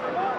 Come on.